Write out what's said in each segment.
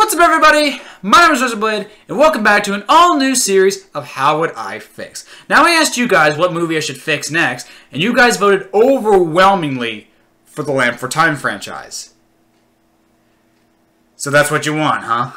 What's up everybody? My name is RaisorBlade, and welcome back to an all-new series of How Would I Fix. Now I asked you guys what movie I should fix next, and you guys voted overwhelmingly for the Land Before Time franchise. So that's what you want, huh?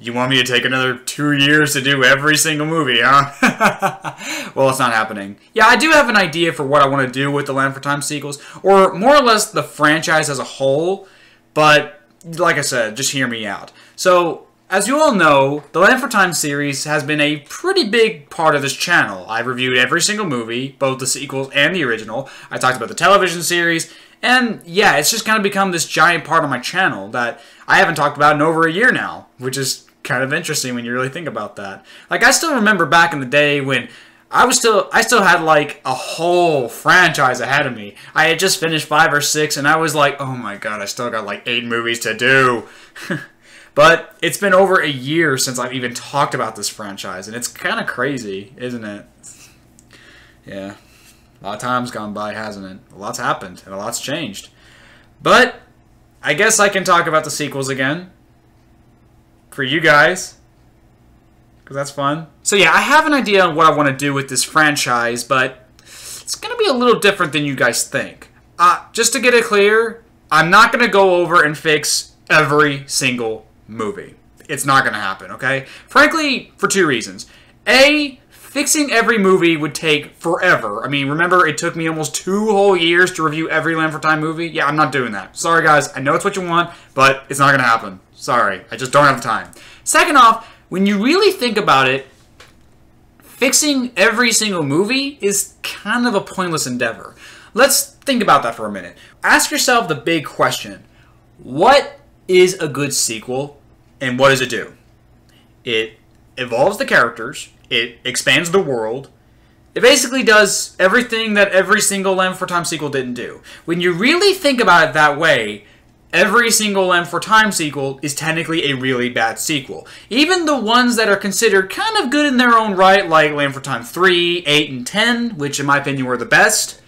You want me to take another two years to do every single movie, huh? well, it's not happening. Yeah, I do have an idea for what I want to do with the Land Before Time sequels, or more or less the franchise as a whole, but like I said, just hear me out. So, as you all know, the Land Before Time series has been a pretty big part of this channel. I've reviewed every single movie, both the sequels and the original. I talked about the television series, and yeah, it's just kind of become this giant part of my channel that I haven't talked about in over a year now, which is kind of interesting when you really think about that. Like, I still remember back in the day when I was still I still had like a whole franchise ahead of me. I had just finished five or six and I was like, oh my god, I still got like eight movies to do. but it's been over a year since I've even talked about this franchise, and it's kind of crazy, isn't it? Yeah. A lot of time's gone by, hasn't it? A lot's happened and a lot's changed. But I guess I can talk about the sequels again. For you guys because that's fun. So yeah, I have an idea on what I want to do with this franchise, but it's going to be a little different than you guys think. Uh, just to get it clear, I'm not going to go over and fix every single movie. It's not going to happen, okay? Frankly, for two reasons. A, fixing every movie would take forever. I mean, remember, it took me almost two whole years to review every Land Before Time movie? Yeah, I'm not doing that. Sorry, guys. I know it's what you want, but it's not going to happen. Sorry. I just don't have the time. Second off, when you really think about it, fixing every single movie is kind of a pointless endeavor. Let's think about that for a minute. Ask yourself the big question What is a good sequel, and what does it do? It evolves the characters, it expands the world, it basically does everything that every single Land Before Time sequel didn't do. When you really think about it that way, every single Land Before Time sequel is technically a really bad sequel. Even the ones that are considered kind of good in their own right, like Land Before Time 3, 8, and 10, which in my opinion were the best,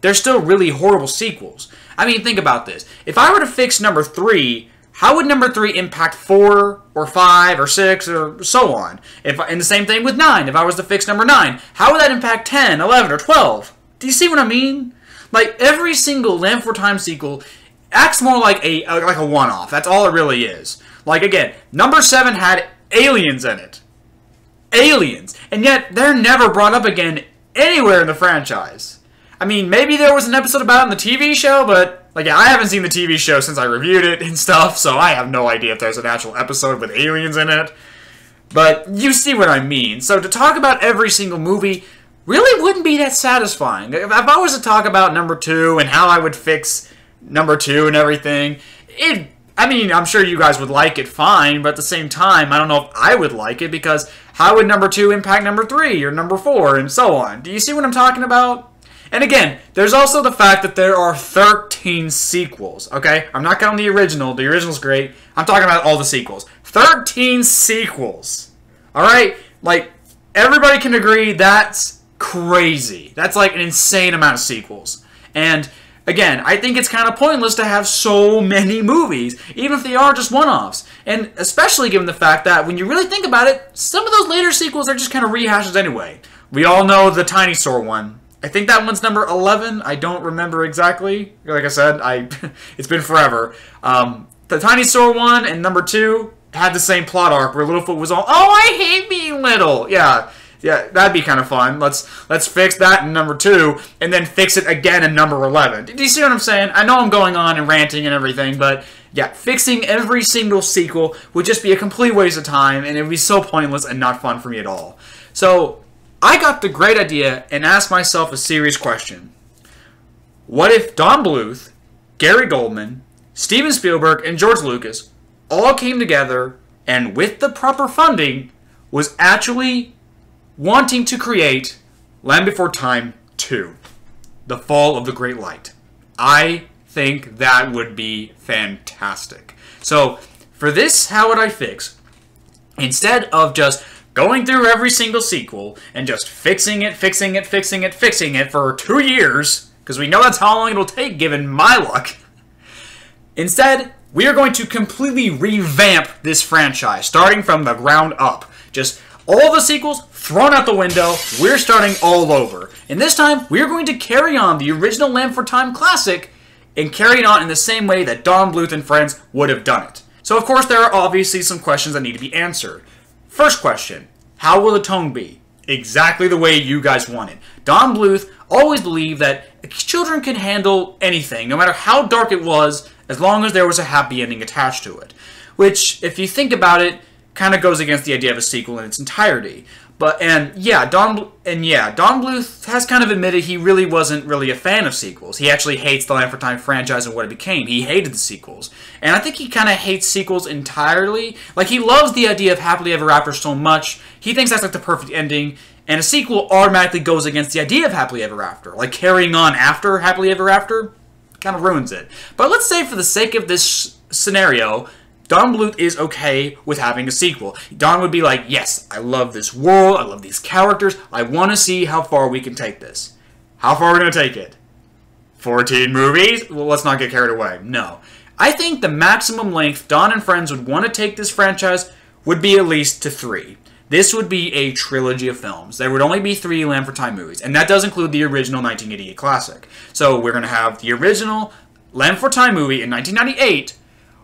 they're still really horrible sequels. I mean, think about this. If I were to fix number 3, how would number 3 impact 4, or 5, or 6, or so on? If And the same thing with 9. If I was to fix number 9, how would that impact 10, 11, or 12? Do you see what I mean? Like, every single Land Before Time sequel acts more like a uh, like a one-off. That's all it really is. Like again, number seven had aliens in it, aliens, and yet they're never brought up again anywhere in the franchise. I mean, maybe there was an episode about it in the TV show, but like, yeah, I haven't seen the TV show since I reviewed it and stuff, so I have no idea if there's an actual episode with aliens in it. But you see what I mean. So to talk about every single movie really wouldn't be that satisfying. If I was to talk about number two and how I would fix number two and everything. It, I mean, I'm sure you guys would like it fine, but at the same time, I don't know if I would like it because how would number two impact number three or number four and so on? Do you see what I'm talking about? And again, there's also the fact that there are 13 sequels, okay? I'm not counting the original. The original's great. I'm talking about all the sequels. 13 sequels. All right? Like, everybody can agree that's crazy. That's like an insane amount of sequels. And Again, I think it's kind of pointless to have so many movies, even if they are just one-offs. And especially given the fact that when you really think about it, some of those later sequels are just kind of rehashes anyway. We all know the Tinysaur one. I think that one's number 11. I don't remember exactly. Like I said, I it's been forever. Um, the Tinysaur one and number 2 had the same plot arc where Littlefoot was all, "Oh, I hate being little." Yeah. Yeah, that'd be kind of fun. Let's let's fix that in number two, and then fix it again in number eleven. Do you see what I'm saying? I know I'm going on and ranting and everything, but yeah, fixing every single sequel would just be a complete waste of time, and it would be so pointless and not fun for me at all. So I got the great idea and asked myself a serious question: What if Don Bluth, Gary Goldman, Steven Spielberg, and George Lucas all came together and, with the proper funding, was actually wanting to create Land Before Time 2, The Fall of the Great Light. I think that would be fantastic. So, for this, how would I fix? Instead of just going through every single sequel and just fixing it, fixing it, fixing it, fixing it for two years, because we know that's how long it'll take given my luck. Instead, we are going to completely revamp this franchise, starting from the ground up. Just all the sequels thrown out the window. We're starting all over. And this time, we're going to carry on the original Land Before Time classic and carry it on in the same way that Don Bluth and friends would have done it. So, of course, there are obviously some questions that need to be answered. First question How will the tone be? Exactly the way you guys want it. Don Bluth always believed that children can handle anything, no matter how dark it was, as long as there was a happy ending attached to it. Which, if you think about it, kind of goes against the idea of a sequel in its entirety. But and yeah, Don and yeah, Don Bluth has kind of admitted he really wasn't really a fan of sequels. He actually hates the Land Before Time franchise and what it became. He hated the sequels, and I think he kind of hates sequels entirely. Like he loves the idea of Happily Ever After so much. He thinks that's like the perfect ending, and a sequel automatically goes against the idea of Happily Ever After. Like carrying on after Happily Ever After kind of ruins it. But let's say for the sake of this scenario, Don Bluth is okay with having a sequel. Don would be like, yes, I love this world, I love these characters, I want to see how far we can take this. How far are we going to take it? 14 movies? Well, let's not get carried away. No. I think the maximum length Don and Friends would want to take this franchise would be at least to three. This would be a trilogy of films. There would only be three Land Before Time movies, and that does include the original 1988 classic. So we're going to have the original Land Before Time movie in 1998,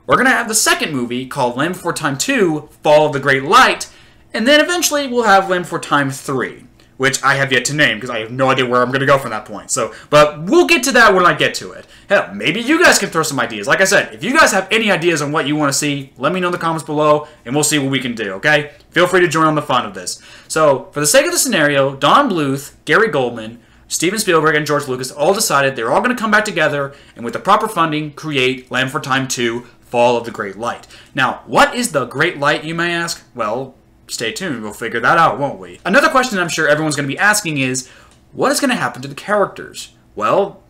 we're going to have the second movie called Land Before Time 2, Fall of the Great Light, and then eventually we'll have Land Before Time 3, which I have yet to name because I have no idea where I'm going to go from that point. So, but we'll get to that when I get to it. Hell, maybe you guys can throw some ideas. Like I said, if you guys have any ideas on what you want to see, let me know in the comments below, and we'll see what we can do, okay? Feel free to join on the fun of this. So, for the sake of the scenario, Don Bluth, Gary Goldman, Steven Spielberg and George Lucas all decided they're all going to come back together and with the proper funding create Land Before Time 2 fall of the Great Light. Now, what is the Great Light, you may ask? Well, stay tuned. We'll figure that out, won't we? Another question I'm sure everyone's going to be asking is, what is going to happen to the characters? Well,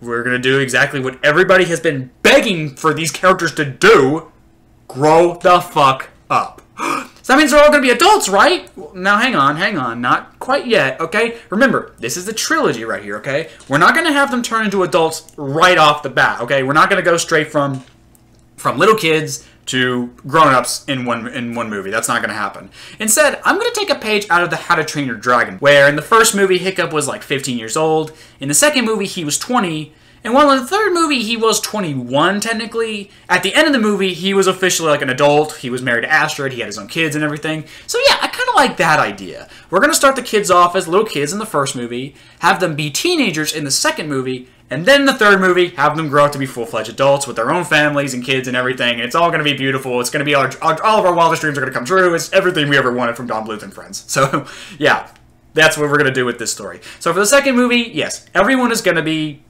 we're going to do exactly what everybody has been begging for these characters to do. Grow the fuck up. so that means they're all going to be adults, right? Now, hang on, hang on. Not quite yet, okay? Remember, this is the trilogy right here, okay? We're not going to have them turn into adults right off the bat, okay? We're not going to go straight from from little kids to grown-ups in one in one movie. That's not going to happen. Instead, I'm going to take a page out of the How to Train Your Dragon, where in the first movie Hiccup was like 15 years old, in the second movie he was 20, and while in the third movie he was 21 technically, at the end of the movie he was officially like an adult. He was married to Astrid, he had his own kids and everything. So yeah, I kind of like that idea. We're going to start the kids off as little kids in the first movie, have them be teenagers in the second movie, and then the third movie, have them grow up to be full-fledged adults with their own families and kids and everything. And it's all going to be beautiful. It's going to be our, all of our wildest dreams are going to come true. It's everything we ever wanted from Don Bluth and Friends. So, yeah, that's what we're going to do with this story. So for the second movie, yes, everyone is going to be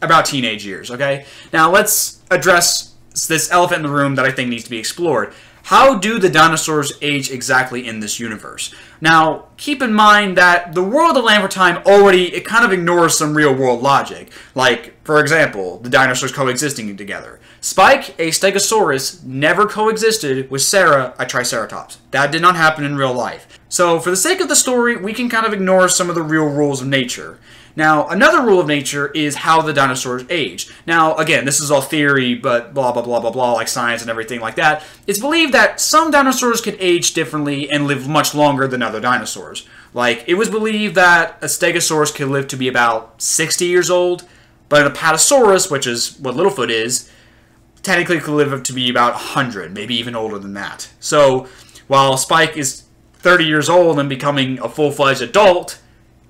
about teenage years, okay? Now let's address this elephant in the room that I think needs to be explored how do the dinosaurs age exactly in this universe? Now, keep in mind that the world of for Time already, it kind of ignores some real world logic. Like, for example, the dinosaurs coexisting together. Spike, a Stegosaurus, never coexisted with Cera, a Triceratops. That did not happen in real life. So, for the sake of the story, we can kind of ignore some of the real rules of nature. Now, another rule of nature is how the dinosaurs age. Now, again, this is all theory, but blah, blah, blah, blah, blah, like science and everything like that. It's believed that some dinosaurs could age differently and live much longer than other dinosaurs. Like, it was believed that a Stegosaurus could live to be about 60 years old, but an Apatosaurus, which is what Littlefoot is, technically could live up to be about 100, maybe even older than that. So, while Spike is 30 years old and becoming a full-fledged adult,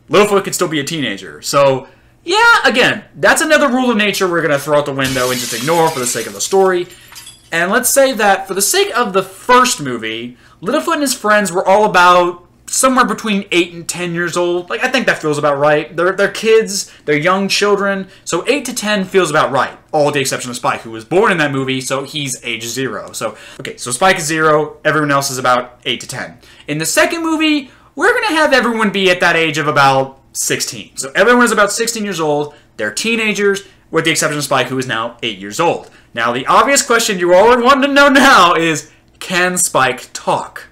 Littlefoot could still be a teenager. So, yeah, again, that's another rule of nature we're going to throw out the window and just ignore for the sake of the story. And let's say that for the sake of the first movie, Littlefoot and his friends were all about somewhere between 8 and 10 years old. Like, I think that feels about right. They're, they're kids, they're young children, so 8 to 10 feels about right. All the exception of Spike, who was born in that movie, so he's age 0. So, okay, so Spike is 0, everyone else is about 8 to 10. In the second movie, we're going to have everyone be at that age of about 16. So everyone is about 16 years old. They're teenagers, with the exception of Spike, who is now 8 years old. Now, the obvious question you all are wanting to know now is, can Spike talk?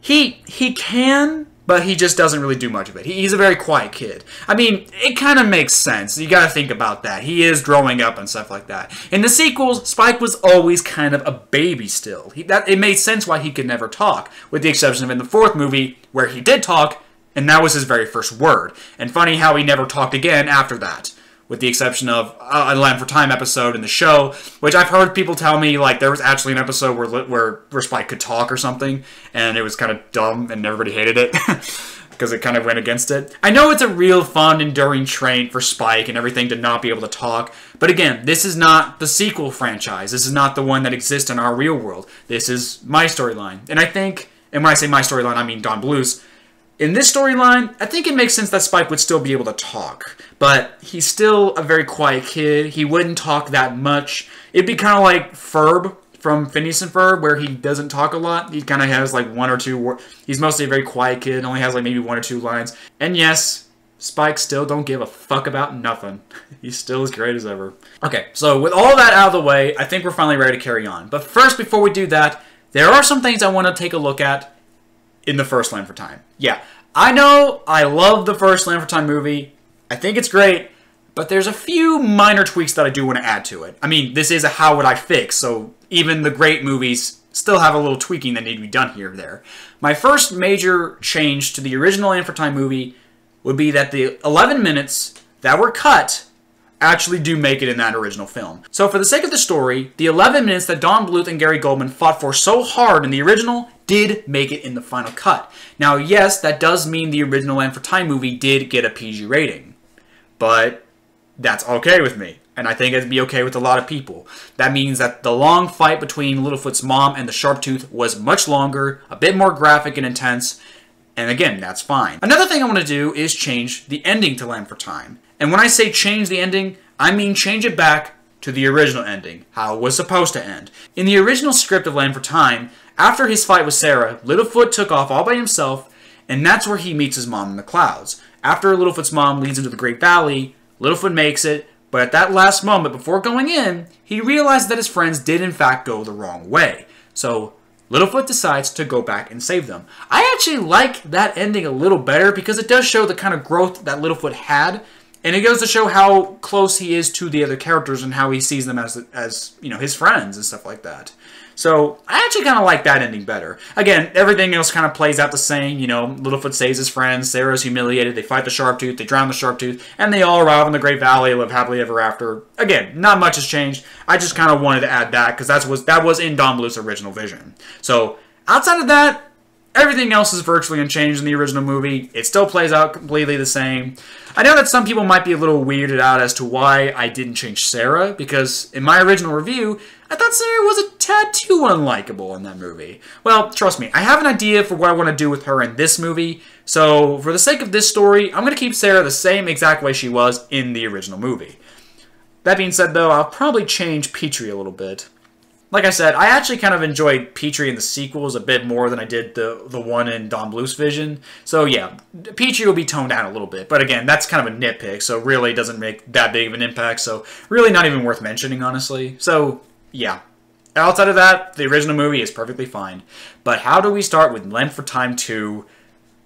He, he can, but he just doesn't really do much of it. He, he's a very quiet kid. I mean, it kind of makes sense. You got to think about that. He is growing up and stuff like that. In the sequels, Spike was always kind of a baby still. He, that it made sense why he could never talk, with the exception of in the fourth movie where he did talk, and that was his very first word. And funny how he never talked again after that with the exception of a Land Before Time episode in the show, which I've heard people tell me like there was actually an episode where where, where Spike could talk or something, and it was kind of dumb and everybody hated it. because it kind of went against it. I know it's a real fun, enduring trait for Spike and everything to not be able to talk, but again, this is not the sequel franchise. This is not the one that exists in our real world. This is my storyline. And I think, and when I say my storyline, I mean Don Bluth's, in this storyline, I think it makes sense that Spike would still be able to talk, but he's still a very quiet kid. He wouldn't talk that much. It'd be kind of like Ferb from Phineas and Ferb, where he doesn't talk a lot. He kind of has like one or two. He's mostly a very quiet kid. Only has like maybe one or two lines. And yes, Spike still don't give a fuck about nothing. He's still as great as ever. Okay, so with all that out of the way, I think we're finally ready to carry on. But first, before we do that, there are some things I want to take a look at in the first Land Before Time. Yeah, I know I love the first Land Before Time movie. I think it's great, but there's a few minor tweaks that I do want to add to it. I mean, this is a how would I fix, so even the great movies still have a little tweaking that need to be done here or there. My first major change to the original Land Before Time movie would be that the 11 minutes that were cut actually do make it in that original film. So for the sake of the story, the 11 minutes that Don Bluth and Gary Goldman fought for so hard in the original did make it in the final cut. Now, yes, that does mean the original Land Before Time movie did get a PG rating, but that's okay with me. And I think it'd be okay with a lot of people. That means that the long fight between Littlefoot's mom and the Sharptooth was much longer, a bit more graphic and intense, and again, that's fine. Another thing I want to do is change the ending to Land Before Time. And when I say change the ending, I mean change it back to the original ending, how it was supposed to end. In the original script of Land Before Time, after his fight with Cera, Littlefoot took off all by himself, and that's where he meets his mom in the clouds. After Littlefoot's mom leads into the Great Valley, Littlefoot makes it, but at that last moment before going in, he realizes that his friends did in fact go the wrong way. So Littlefoot decides to go back and save them. I actually like that ending a little better because it does show the kind of growth that Littlefoot had and it goes to show how close he is to the other characters and how he sees them as as you know his friends and stuff like that. So I actually kind of like that ending better. Again, everything else kind of plays out the same. You know, Littlefoot saves his friends. Cera's humiliated. They fight the Sharptooth. They drown the Sharptooth, and they all arrive in the Great Valley, live happily ever after. Again, not much has changed. I just kind of wanted to add that because that was that was in Don Bluth's original vision. So outside of that, Everything else is virtually unchanged in the original movie. It still plays out completely the same. I know that some people might be a little weirded out as to why I didn't change Cera, because in my original review, I thought Cera was a tad too unlikable in that movie. Well, trust me, I have an idea for what I want to do with her in this movie, so for the sake of this story, I'm going to keep Cera the same exact way she was in the original movie. That being said, though, I'll probably change Petrie a little bit like I said, I actually kind of enjoyed Petrie in the sequels a bit more than I did the the one in Don Bluth's Vision. So yeah, Petrie will be toned down a little bit, but again, that's kind of a nitpick, so really doesn't make that big of an impact. So really not even worth mentioning, honestly. So yeah. Outside of that, the original movie is perfectly fine. But how do we start with Land Before Time 2,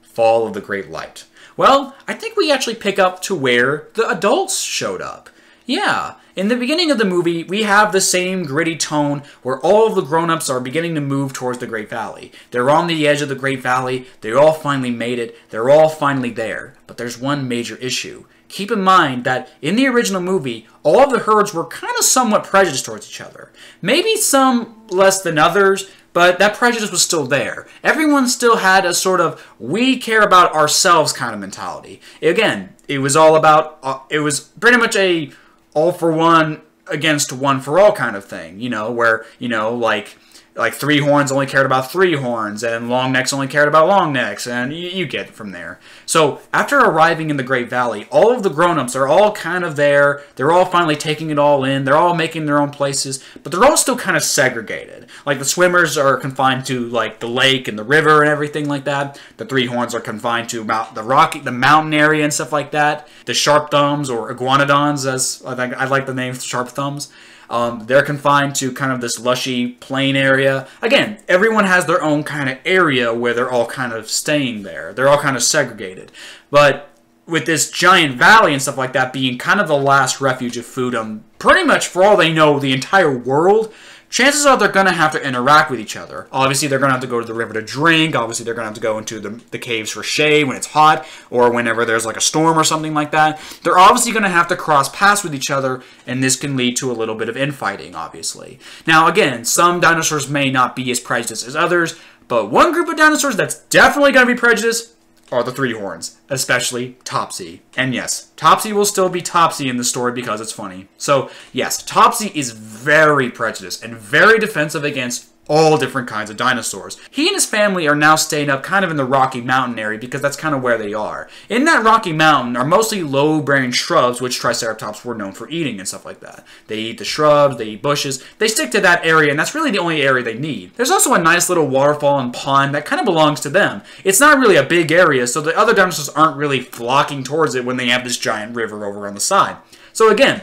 Fall of the Great Light? Well, I think we actually pick up to where the adults showed up. Yeah, in the beginning of the movie, we have the same gritty tone where all of the grown-ups are beginning to move towards the Great Valley. They're on the edge of the Great Valley, they all finally made it, they're all finally there. But there's one major issue. Keep in mind that in the original movie, all of the herds were kind of somewhat prejudiced towards each other. Maybe some less than others, but that prejudice was still there. Everyone still had a sort of we care about ourselves kind of mentality. Again, it was all about, uh, it was pretty much a all for one against one for all kind of thing, you know, where, you know, like like three horns only cared about three horns and long necks only cared about long necks and you, you get from there. So after arriving in the great valley all of the grown-ups are all kind of there. They're all finally taking it all in. They're all making their own places but they're all still kind of segregated. Like the swimmers are confined to like the lake and the river and everything like that. The three horns are confined to mount the rocky the mountain area and stuff like that. The sharp thumbs or iguanodons as i think i like the name sharp thumbs Um, they're confined to kind of this lushy plain area. Again, everyone has their own kind of area where they're all kind of staying there. They're all kind of segregated. But with this giant valley and stuff like that being kind of the last refuge of Foodum, pretty much for all they know, the entire world, chances are they're going to have to interact with each other. Obviously, they're going to have to go to the river to drink. Obviously, they're going to have to go into the, the caves for shade when it's hot or whenever there's like a storm or something like that. They're obviously going to have to cross paths with each other, and this can lead to a little bit of infighting, obviously. Now, again, some dinosaurs may not be as prejudiced as others, but one group of dinosaurs that's definitely going to be prejudiced are the three horns, especially Topsy. And yes, Topsy will still be Topsy in the story because it's funny. So, yes, Topsy is very prejudiced and very defensive against all different kinds of dinosaurs. He and his family are now staying up kind of in the Rocky Mountain area because that's kind of where they are. In that Rocky Mountain are mostly low-bearing shrubs, which Triceratops were known for eating and stuff like that. They eat the shrubs, they eat bushes, they stick to that area, and that's really the only area they need. There's also a nice little waterfall and pond that kind of belongs to them. It's not really a big area, so the other dinosaurs aren't really flocking towards it when they have this giant river over on the side. So again,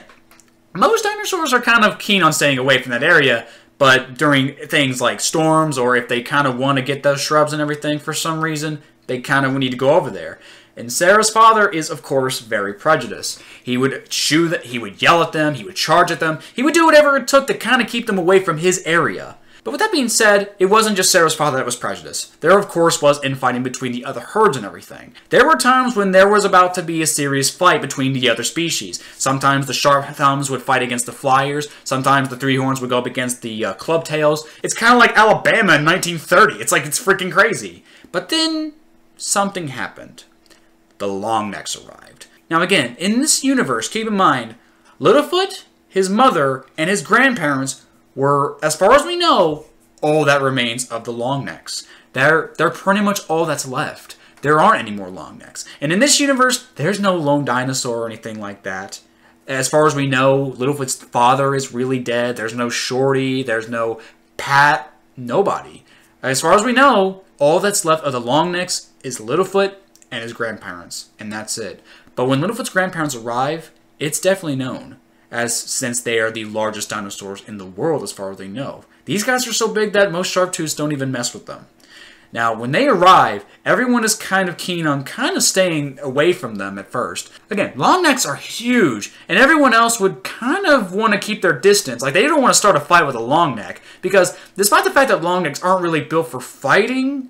most dinosaurs are kind of keen on staying away from that area, but during things like storms, or if they kind of want to get those shrubs and everything for some reason, they kind of need to go over there. And Cera's father is, of course, very prejudiced. He would chew that, he would yell at them, he would charge at them, he would do whatever it took to kind of keep them away from his area. But with that being said, it wasn't just Cera's father that was prejudiced. There, of course, was infighting between the other herds and everything. There were times when there was about to be a serious fight between the other species. Sometimes the sharp thumbs would fight against the flyers, sometimes the three horns would go up against the uh, club tails. It's kind of like Alabama in 1930. It's like it's freaking crazy. But then something happened. The longnecks arrived. Now, again, in this universe, keep in mind, Littlefoot, his mother, and his grandparents were, as far as we know, all that remains of the long necks. They're, they're pretty much all that's left. There aren't any more long necks. And in this universe, there's no lone dinosaur or anything like that. As far as we know, Littlefoot's father is really dead. There's no Shorty. There's no Pat. Nobody. As far as we know, all that's left of the long necks is Littlefoot and his grandparents. And that's it. But when Littlefoot's grandparents arrive, it's definitely known as since they are the largest dinosaurs in the world as far as they know. These guys are so big that most shark tooths don't even mess with them. Now, when they arrive, everyone is kind of keen on kind of staying away from them at first. Again, long necks are huge, and everyone else would kind of want to keep their distance. Like, they don't want to start a fight with a long neck, because despite the fact that long necks aren't really built for fighting,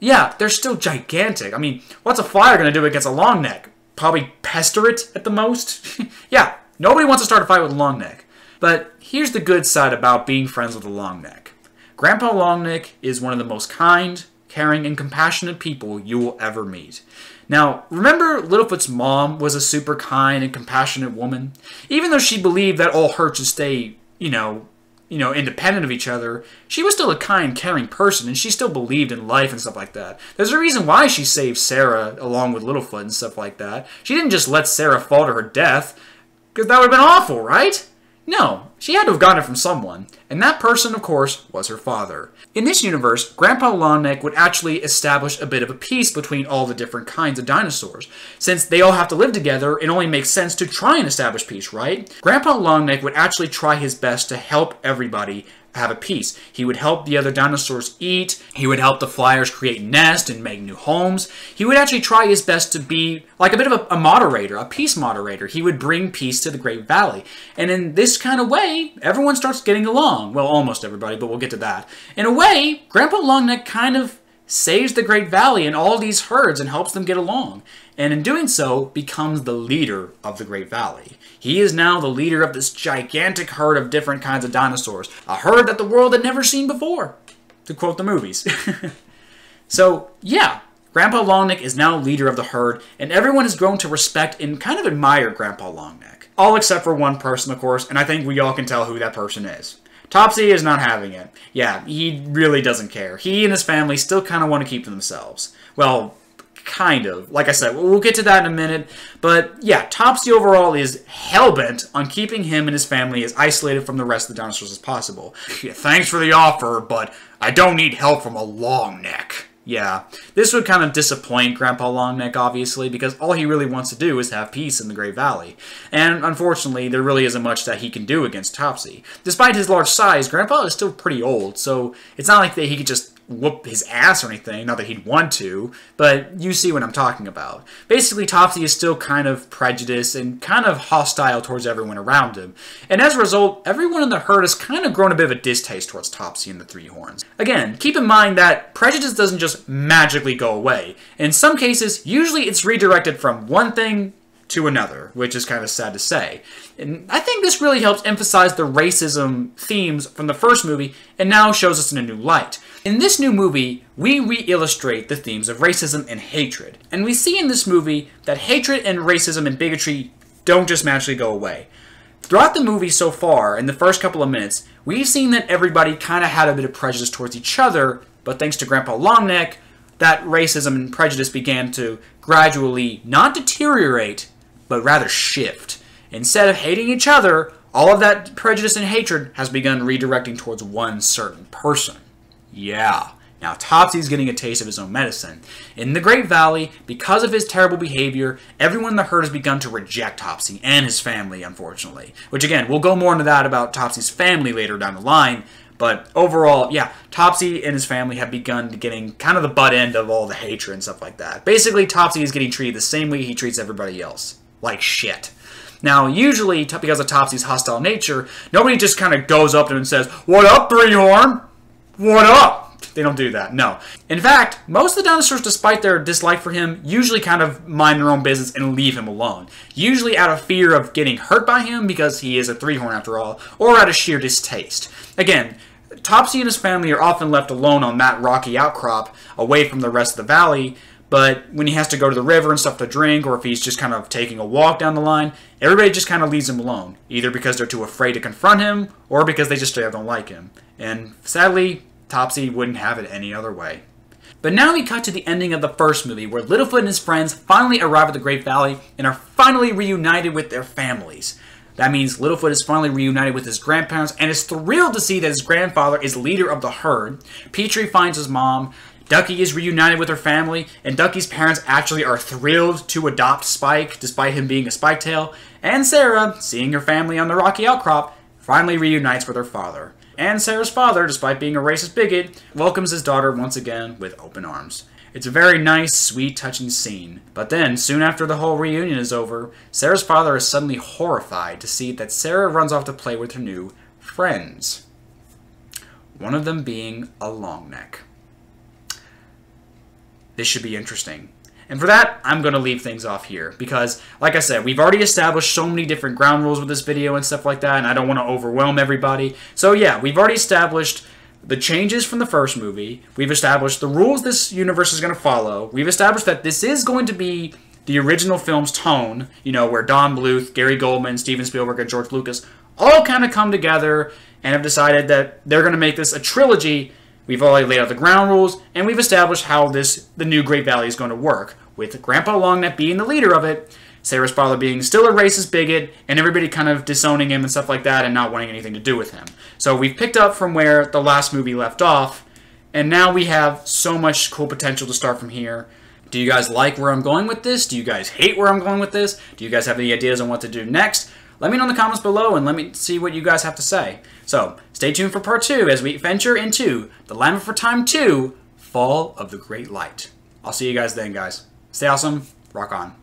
yeah, they're still gigantic. I mean, what's a flyer going to do against a long neck? Probably pester it at the most? yeah, Nobody wants to start a fight with a long neck. But here's the good side about being friends with a long neck. Grandpa Longneck is one of the most kind, caring, and compassionate people you will ever meet. Now, remember Littlefoot's mom was a super kind and compassionate woman? Even though she believed that all hurt should stay, you know, you know, independent of each other, she was still a kind, caring person, and she still believed in life and stuff like that. There's a reason why she saved Cera along with Littlefoot and stuff like that. She didn't just let Cera fall to her death. Because that would have been awful, right? No, she had to have gotten it from someone, and that person, of course, was her father. In this universe, Grandpa Longneck would actually establish a bit of a peace between all the different kinds of dinosaurs. Since they all have to live together, it only makes sense to try and establish peace, right? Grandpa Longneck would actually try his best to help everybody have a peace. He would help the other dinosaurs eat. He would help the flyers create nests and make new homes. He would actually try his best to be like a bit of a, a, moderator, a peace moderator. He would bring peace to the Great Valley. And in this kind of way, everyone starts getting along. Well, almost everybody, but we'll get to that. In a way, Grandpa Longneck kind of saves the Great Valley and all these herds and helps them get along. And in doing so, becomes the leader of the Great Valley. He is now the leader of this gigantic herd of different kinds of dinosaurs, a herd that the world had never seen before, to quote the movies. so, yeah, Grandpa Longneck is now leader of the herd, and everyone has grown to respect and kind of admire Grandpa Longneck. All except for one person, of course, and I think we all can tell who that person is. Topsy is not having it. Yeah, he really doesn't care. He and his family still kind of want to keep to themselves. Well, kind of. Like I said, we'll get to that in a minute. But yeah, Topsy overall is hellbent on keeping him and his family as isolated from the rest of the dinosaurs as possible. Thanks for the offer, but I don't need help from a long neck. Yeah, this would kind of disappoint Grandpa Longneck, obviously, because all he really wants to do is have peace in the Great Valley. And unfortunately, there really isn't much that he can do against Topsy. Despite his large size, Grandpa is still pretty old, so it's not like that he could just whoop his ass or anything, not that he'd want to, but you see what I'm talking about. Basically, Topsy is still kind of prejudiced and kind of hostile towards everyone around him, and as a result, everyone in the herd has kind of grown a bit of a distaste towards Topsy and the Three Horns. Again, keep in mind that prejudice doesn't just magically go away. In some cases, usually it's redirected from one thing to another, which is kind of sad to say. And I think this really helps emphasize the racism themes from the first movie and now shows us in a new light. In this new movie, we re-illustrate the themes of racism and hatred. And we see in this movie that hatred and racism and bigotry don't just magically go away. Throughout the movie so far, in the first couple of minutes, we've seen that everybody kind of had a bit of prejudice towards each other, but thanks to Grandpa Longneck, that racism and prejudice began to gradually not deteriorate, but rather shift. Instead of hating each other, all of that prejudice and hatred has begun redirecting towards one certain person. Yeah. Now, Topsy's getting a taste of his own medicine. In the Great Valley, because of his terrible behavior, everyone in the herd has begun to reject Topsy and his family, unfortunately. Which, again, we'll go more into that about Topsy's family later down the line. But overall, yeah, Topsy and his family have begun getting kind of the butt end of all the hatred and stuff like that. Basically, Topsy is getting treated the same way he treats everybody else. Like shit. Now, usually, because of Topsy's hostile nature, nobody just kind of goes up to him and says, What up, Three-Horn? What up? They don't do that, no. In fact, most of the dinosaurs, despite their dislike for him, usually kind of mind their own business and leave him alone. Usually out of fear of getting hurt by him, because he is a three-horn after all, or out of sheer distaste. Again, Topsy and his family are often left alone on that rocky outcrop, away from the rest of the valley, but when he has to go to the river and stuff to drink, or if he's just kind of taking a walk down the line, everybody just kind of leaves him alone. Either because they're too afraid to confront him, or because they just uh, don't like him. And sadly, Topsy wouldn't have it any other way. But now we cut to the ending of the first movie, where Littlefoot and his friends finally arrive at the Great Valley and are finally reunited with their families. That means Littlefoot is finally reunited with his grandparents and is thrilled to see that his grandfather is leader of the herd. Petrie finds his mom. Ducky is reunited with her family, and Ducky's parents actually are thrilled to adopt Spike, despite him being a Spike Tail. And Cera, seeing her family on the rocky outcrop, finally reunites with her father. And Cera's father, despite being a racist bigot, welcomes his daughter once again with open arms. It's a very nice, sweet, touching scene. But then, soon after the whole reunion is over, Cera's father is suddenly horrified to see that Cera runs off to play with her new friends. One of them being a long neck. This should be interesting. And for that, I'm going to leave things off here because, like I said, we've already established so many different ground rules with this video and stuff like that, and I don't want to overwhelm everybody. So yeah, we've already established the changes from the first movie. We've established the rules this universe is going to follow. We've established that this is going to be the original film's tone, you know, where Don Bluth, Gary Goldman, Steven Spielberg, and George Lucas all kind of come together and have decided that they're going to make this a trilogy We've already laid out the ground rules, and we've established how this the new Great Valley is going to work, with Grandpa Longneck being the leader of it, Cera's father being still a racist bigot, and everybody kind of disowning him and stuff like that and not wanting anything to do with him. So we've picked up from where the last movie left off, and now we have so much cool potential to start from here. Do you guys like where I'm going with this? Do you guys hate where I'm going with this? Do you guys have any ideas on what to do next? Let me know in the comments below and let me see what you guys have to say. So, stay tuned for part 2 as we venture into The Land Before Time 2, Fall of the Great Light. I'll see you guys then, guys. Stay awesome. Rock on.